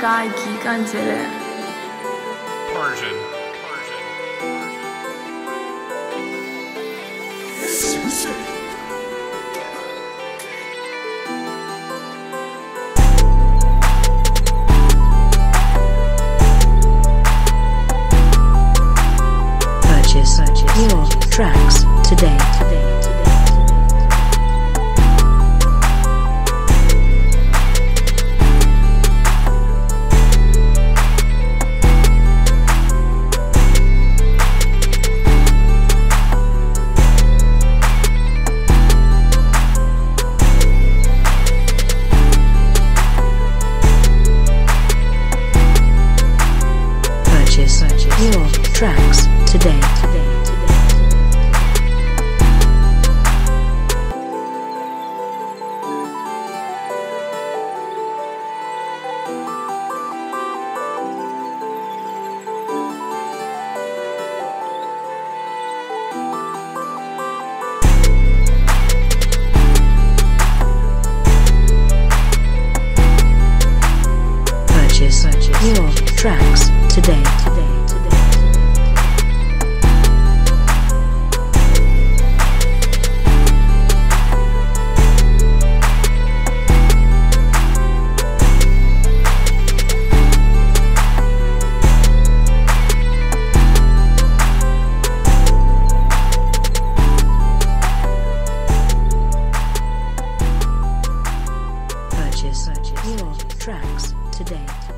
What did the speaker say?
Kaki kancele. Persian. Persian. Persian. Tracks today. tracks to date.